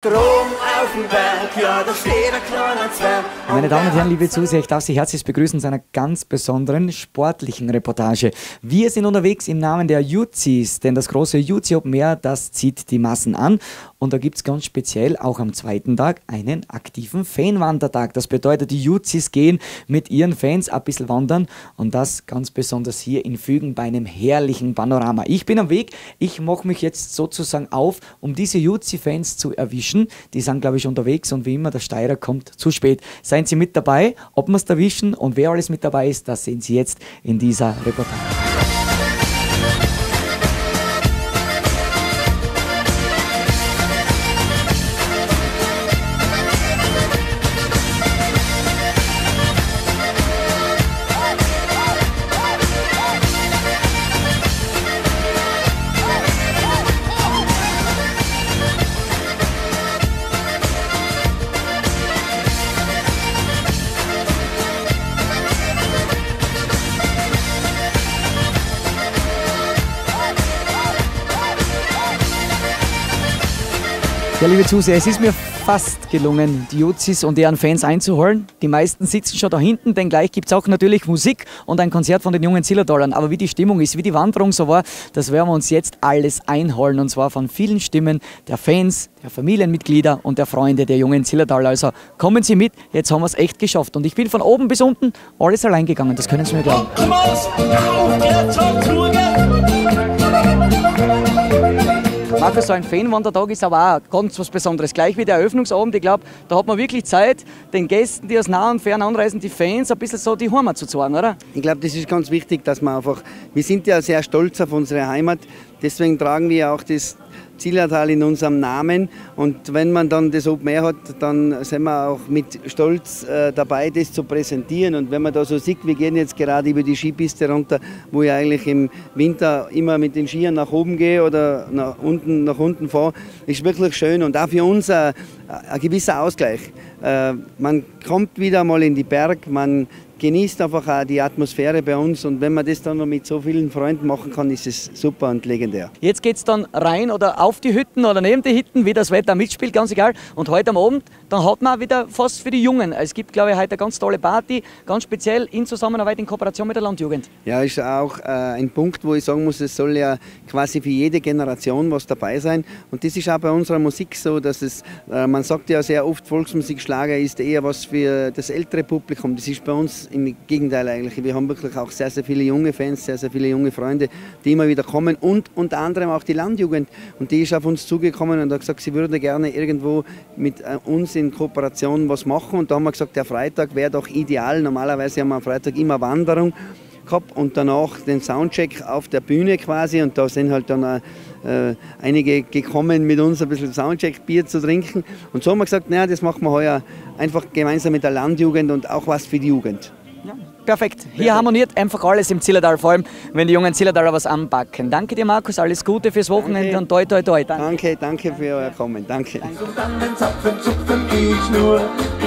Throw Berg, ja, da steht ein kleiner Zwerg. Meine Damen und Herren, liebe Zuseher, ich darf Sie herzlich begrüßen zu einer ganz besonderen sportlichen Reportage. Wir sind unterwegs im Namen der Juzis, denn das große Juzi Open Air, das zieht die Massen an. Und da gibt es ganz speziell auch am zweiten Tag einen aktiven Fanwandertag. Das bedeutet, die Juzis gehen mit ihren Fans ein bisschen wandern und das ganz besonders hier in Fügen bei einem herrlichen Panorama. Ich bin am Weg, ich mache mich jetzt sozusagen auf, um diese Juzi-Fans zu erwischen. Die sind, glaube ich, unterwegs und wie immer, der Steirer kommt zu spät. Seien Sie mit dabei, ob wir es erwischen und wer alles mit dabei ist, das sehen Sie jetzt in dieser Reportage. Ja, liebe Zuseher, es ist mir fast gelungen, die Juzis und deren Fans einzuholen. Die meisten sitzen schon da hinten, denn gleich gibt es auch natürlich Musik und ein Konzert von den jungen Zillertalern. Aber wie die Stimmung ist, wie die Wanderung so war, das werden wir uns jetzt alles einholen. Und zwar von vielen Stimmen der Fans, der Familienmitglieder und der Freunde der jungen Zillertaler. Also kommen Sie mit, jetzt haben wir es echt geschafft. Und ich bin von oben bis unten alles allein gegangen, das können Sie mir glauben. Markus, so ein Fanwandertag ist aber auch ganz was Besonderes. Gleich wie der Eröffnungsabend, ich glaube, da hat man wirklich Zeit, den Gästen, die aus nah und fern anreisen, die Fans, ein bisschen so die Heimat zu zeigen, oder? Ich glaube, das ist ganz wichtig, dass man einfach, wir sind ja sehr stolz auf unsere Heimat, deswegen tragen wir auch das Zillertal in unserem Namen. Und wenn man dann das Open Air hat, dann sind wir auch mit Stolz äh, dabei, das zu präsentieren. Und wenn man da so sieht, wir gehen jetzt gerade über die Skipiste runter, wo ich eigentlich im Winter immer mit den Skiern nach oben gehe oder nach unten, nach unten fahre, ist wirklich schön. Und auch für uns ein, ein gewisser Ausgleich. Äh, man kommt wieder mal in die Berg, man genießt einfach auch die Atmosphäre bei uns und wenn man das dann noch mit so vielen Freunden machen kann, ist es super und legendär. Jetzt geht es dann rein oder auf die Hütten oder neben die Hütten, wie das Wetter mitspielt, ganz egal. Und heute am Abend, dann hat man wieder fast für die Jungen. Es gibt, glaube ich, heute eine ganz tolle Party, ganz speziell in Zusammenarbeit, in Kooperation mit der Landjugend. Ja, ist auch äh, ein Punkt, wo ich sagen muss, es soll ja quasi für jede Generation was dabei sein. Und das ist auch bei unserer Musik so, dass es, äh, man sagt ja sehr oft, Volksmusik, Schlager ist eher was für das ältere Publikum. Das ist bei uns im Gegenteil eigentlich. Wir haben wirklich auch sehr, sehr viele junge Fans, sehr, sehr viele junge Freunde, die immer wieder kommen und unter anderem auch die Landjugend. Und die ist auf uns zugekommen und hat gesagt, sie würde gerne irgendwo mit äh, uns in Kooperation was machen. Und da haben wir gesagt, der Freitag wäre doch ideal. Normalerweise haben wir am Freitag immer Wanderung gehabt und danach den Soundcheck auf der Bühne quasi und da sind halt dann äh, einige gekommen mit uns ein bisschen Soundcheck Bier zu trinken und so haben wir gesagt, naja, das machen wir heuer einfach gemeinsam mit der Landjugend und auch was für die Jugend. Ja, perfekt. Hier harmoniert einfach alles im Zillertal, vor allem wenn die jungen Zillertaler was anpacken. Danke dir, Markus, alles Gute fürs Wochenende Danke. und toi, toi, toi. Danke. Danke, danke für euer Kommen. Danke. Und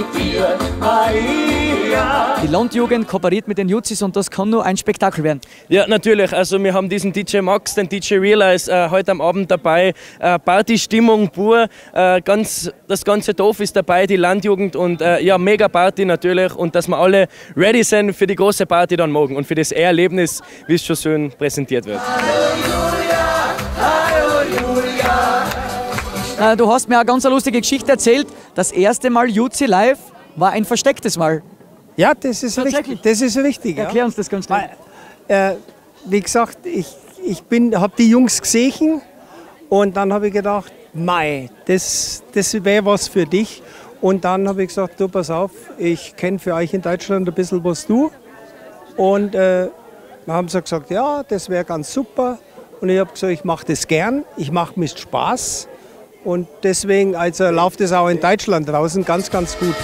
mit dir, Maria. Die Landjugend kooperiert mit den Juzis und das kann nur ein Spektakel werden. Ja, natürlich. Also wir haben diesen DJ Max, den DJ Realize äh, heute am Abend dabei. Äh, Partystimmung pur. Äh, ganz, das ganze Dorf ist dabei, die Landjugend und äh, ja, mega Party natürlich. Und dass wir alle ready sind für die große Party dann morgen und für das Erlebnis, wie es schon schön präsentiert wird. Äh, Du hast mir eine ganz lustige Geschichte erzählt. Das erste Mal Juzi live war ein verstecktes Mal. Ja, das ist richtig. Das ist richtig. Ja. Erklär uns das ganz schnell. Äh, wie gesagt, ich, ich habe die Jungs gesehen und dann habe ich gedacht, Mai, das, das wäre was für dich. Und dann habe ich gesagt, du pass auf, ich kenne für euch in Deutschland ein bisschen was du. Und äh, dann haben sie gesagt, ja, das wäre ganz super. Und ich habe gesagt, ich mache das gern, ich mache mit Spaß. Und deswegen also läuft es auch in Deutschland draußen ganz, ganz gut.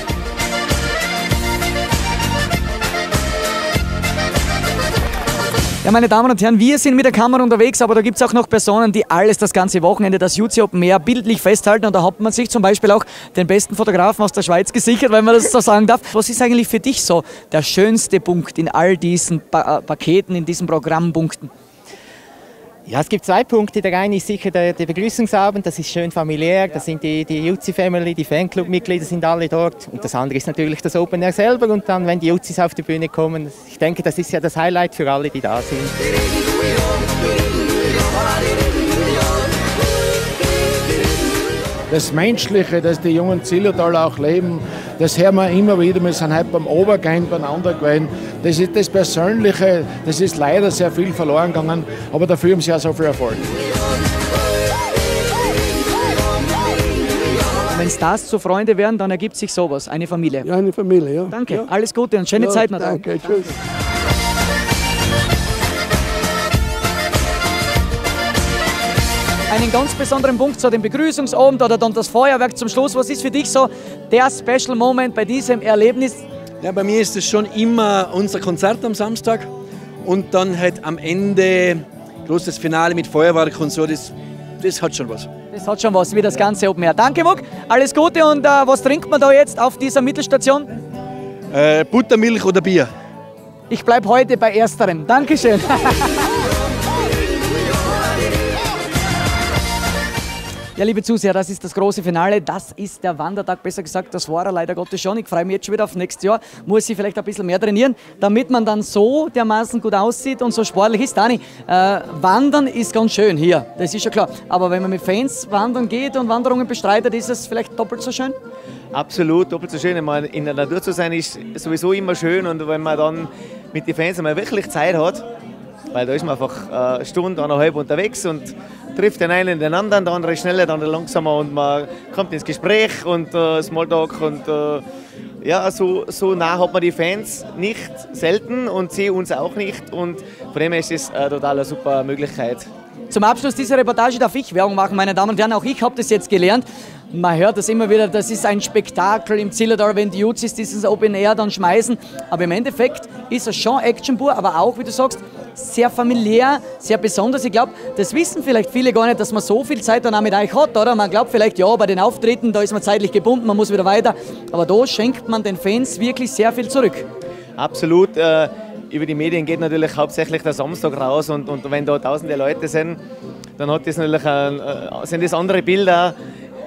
Ja, meine Damen und Herren, wir sind mit der Kamera unterwegs, aber da gibt es auch noch Personen, die alles das ganze Wochenende, das UC Open Air, bildlich festhalten. Und da hat man sich zum Beispiel auch den besten Fotografen aus der Schweiz gesichert, wenn man das so sagen darf. Was ist eigentlich für dich so der schönste Punkt in all diesen pa äh, Paketen, in diesen Programmpunkten? Ja, es gibt zwei Punkte. Der eine ist sicher der, der Begrüßungsabend, das ist schön familiär, da sind die, die Jutzi-Family, die Fanclub-Mitglieder sind alle dort. Und das andere ist natürlich das Open Air selber und dann, wenn die Jutzis auf die Bühne kommen. Ich denke, das ist ja das Highlight für alle, die da sind. das Menschliche, das die jungen Zillertaler auch leben, das hören wir immer wieder. Wir sind heute beim Obergehen beieinander gewesen. Das ist das Persönliche, das ist leider sehr viel verloren gegangen, aber dafür haben sie ja so viel Erfolg. Wenn Stars zu Freunde werden, dann ergibt sich sowas, eine Familie. Ja, eine Familie, ja. Danke, ja. alles Gute und schöne ja, Zeit noch. Danke, tschüss. Einen ganz besonderen Punkt, so den Begrüßungsabend oder dann das Feuerwerk zum Schluss. Was ist für dich so der Special Moment bei diesem Erlebnis? Ja, bei mir ist es schon immer unser Konzert am Samstag und dann halt am Ende großes Finale mit Feuerwerk und so. Das, das hat schon was. Das hat schon was, wie das ganze Open Air. Danke, Muck. Alles Gute und äh, was trinkt man da jetzt auf dieser Mittelstation? Äh, Buttermilch oder Bier? Ich bleibe heute bei ersterem. Dankeschön. Ja, liebe Zuseher, das ist das große Finale. Das ist der Wandertag, besser gesagt, das war er leider Gottes schon. Ich freue mich jetzt schon wieder auf nächstes Jahr. Muss ich vielleicht ein bisschen mehr trainieren, damit man dann so dermaßen gut aussieht und so sportlich ist. Dani, äh, Wandern ist ganz schön hier, das ist ja klar. Aber wenn man mit Fans wandern geht und Wanderungen bestreitet, ist es vielleicht doppelt so schön? Absolut, doppelt so schön. Meine, in der Natur zu sein ist sowieso immer schön und wenn man dann mit den Fans einmal wirklich Zeit hat, weil da ist man einfach eine Stunde, eineinhalb unterwegs und trifft den einen den anderen, der andere schneller, der andere langsamer und man kommt ins Gespräch und äh, Smalltalk und äh, ja, so, so nah hat man die Fans nicht selten und sie uns auch nicht und von dem her ist es eine total super Möglichkeit. Zum Abschluss dieser Reportage darf ich Werbung machen, meine Damen und Herren. Auch ich habe das jetzt gelernt. Man hört das immer wieder, das ist ein Spektakel im Zillertal, wenn die Jutsis dieses Open Air dann schmeißen. Aber im Endeffekt ist es schon Action pur, aber auch, wie du sagst, sehr familiär, sehr besonders. Ich glaube, das wissen vielleicht viele gar nicht, dass man so viel Zeit dann auch mit euch hat, oder? Man glaubt vielleicht, ja, bei den Auftritten, da ist man zeitlich gebunden, man muss wieder weiter. Aber da schenkt man den Fans wirklich sehr viel zurück. Absolut. Äh über die Medien geht natürlich hauptsächlich der Samstag raus und, und wenn da tausende Leute sind, dann hat das natürlich äh, sind das andere Bilder,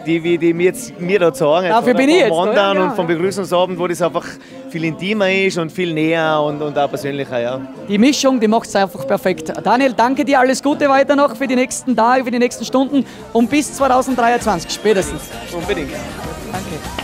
die, wie die mir jetzt mir da sagen. Dafür bin ich jetzt. Wandern ja, und vom Begrüßungsabend, wo das einfach viel intimer ist und viel näher und, und auch persönlicher. Ja. Die Mischung, die macht es einfach perfekt. Daniel, danke dir, alles Gute weiter noch für die nächsten Tage, für die nächsten Stunden und bis 2023 spätestens. Unbedingt. Danke.